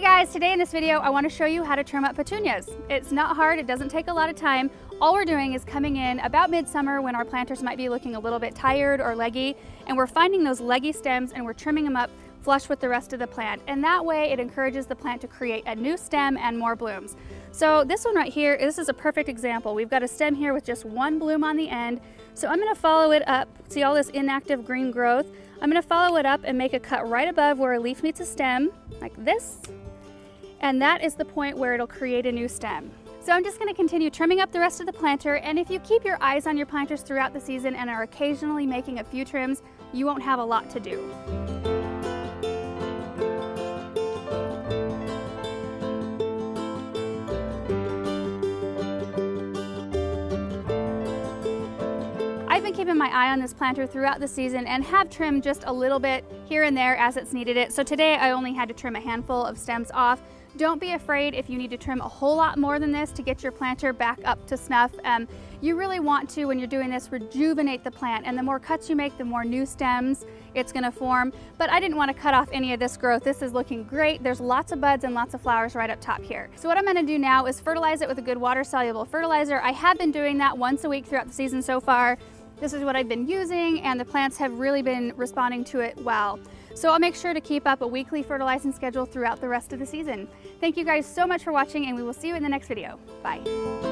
Hey guys, today in this video I want to show you how to trim up petunias. It's not hard, it doesn't take a lot of time. All we're doing is coming in about midsummer when our planters might be looking a little bit tired or leggy and we're finding those leggy stems and we're trimming them up flush with the rest of the plant. And that way it encourages the plant to create a new stem and more blooms. So this one right here, this is a perfect example. We've got a stem here with just one bloom on the end. So I'm gonna follow it up. See all this inactive green growth? I'm gonna follow it up and make a cut right above where a leaf meets a stem, like this. And that is the point where it'll create a new stem. So I'm just gonna continue trimming up the rest of the planter, and if you keep your eyes on your planters throughout the season and are occasionally making a few trims, you won't have a lot to do. Keeping my eye on this planter throughout the season and have trimmed just a little bit here and there as it's needed it. So today I only had to trim a handful of stems off. Don't be afraid if you need to trim a whole lot more than this to get your planter back up to snuff. Um, you really want to, when you're doing this, rejuvenate the plant. And the more cuts you make, the more new stems it's gonna form. But I didn't wanna cut off any of this growth. This is looking great. There's lots of buds and lots of flowers right up top here. So what I'm gonna do now is fertilize it with a good water soluble fertilizer. I have been doing that once a week throughout the season so far. This is what I've been using and the plants have really been responding to it well. So I'll make sure to keep up a weekly fertilizing schedule throughout the rest of the season. Thank you guys so much for watching and we will see you in the next video. Bye.